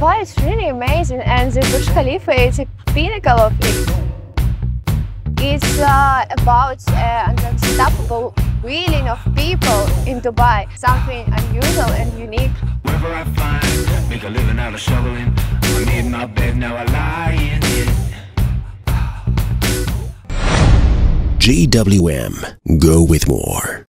Dubai is really amazing and the Burj Khalifa is a pinnacle of it. It's uh, about uh, unstoppable wheeling of people in Dubai, something unusual and unique. Wherever I find, make a living out of shoveling. I made my bed, now I lie in it. GWM. Go with more.